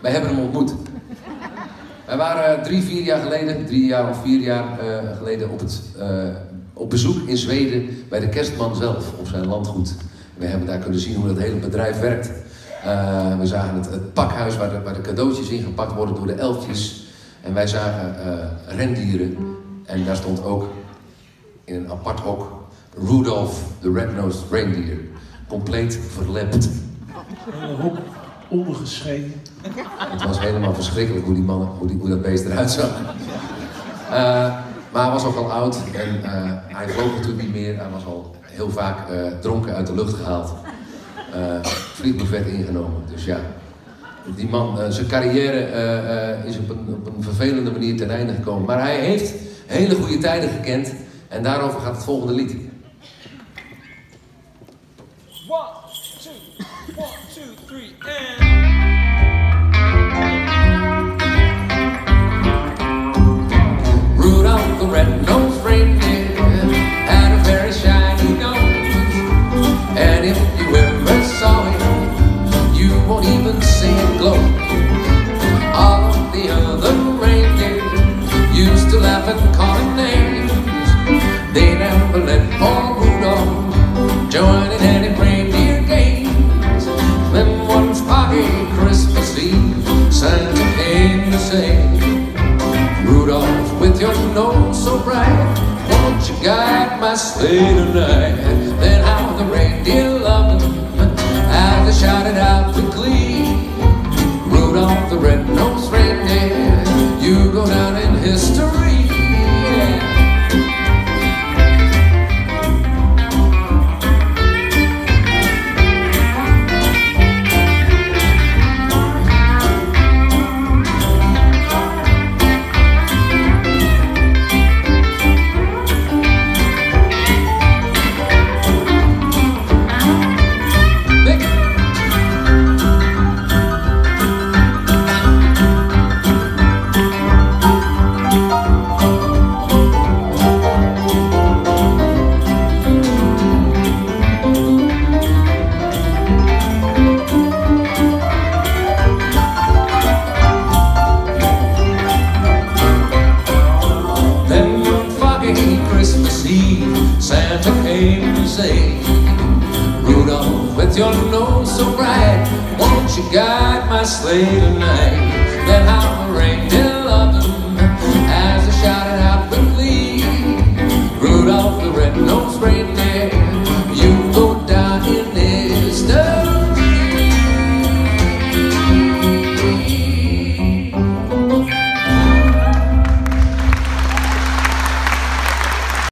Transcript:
Wij hebben hem ontmoet. Wij waren drie, vier jaar geleden, drie jaar of vier jaar eh, geleden op, het, eh, op bezoek in Zweden bij de kerstman zelf op zijn landgoed. We hebben daar kunnen zien hoe dat hele bedrijf werkt. Eh, we zagen het, het pakhuis waar de, waar de cadeautjes ingepakt worden door de elfjes. En wij zagen rendieren. En daar stond ook in een apart hok Rudolph the Red-Nosed Reindeer. Compleet verlept. Ondergeschreven. Het was helemaal verschrikkelijk hoe, die man, hoe, die, hoe dat beest eruit zag. Uh, maar hij was ook al oud en uh, hij vloog natuurlijk niet meer. Hij was al heel vaak uh, dronken uit de lucht gehaald. vliegbuffet ingenomen. Dus ja, die man, zijn carrière is op een, op een vervelende manier ten einde gekomen. Maar hij heeft hele goede tijden gekend. En daarover gaat het volgende lied. One, two, two, three, and... Rudolph the red-nosed your nose so bright, won't you guide my sleigh tonight? Santa came to say, Rudolph, with your nose so bright, won't you guide my sleigh tonight? Then how the